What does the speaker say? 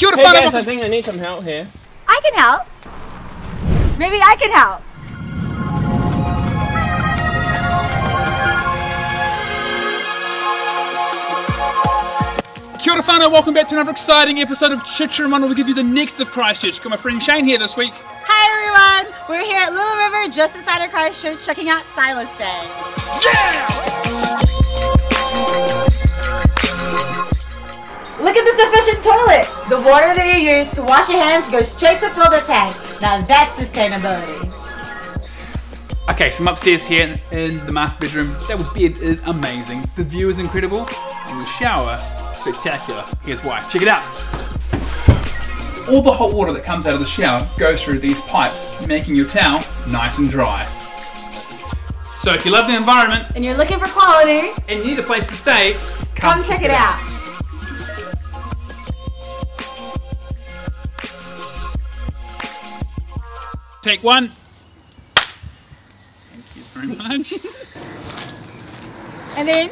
Kia ora Hey guys, I think I need some help here. I can help. Maybe I can help. Kia ora whanau, welcome back to another exciting episode of Chichiramana. We'll give you the next of Christchurch. Got my friend Shane here this week. Hi everyone. We're here at Little River, just inside of Christchurch, checking out SiloStay. Look efficient toilet. The water that you use to wash your hands goes straight to fill the tank. Now that's sustainability. Okay, so I'm upstairs here in the master bedroom. That bed is amazing. The view is incredible, and the shower spectacular. Here's why. Check it out. All the hot water that comes out of the shower goes through these pipes, making your towel nice and dry. So if you love the environment And you're looking for quality, and you need a place to stay, come check it out. Take one. Thank you very much. And then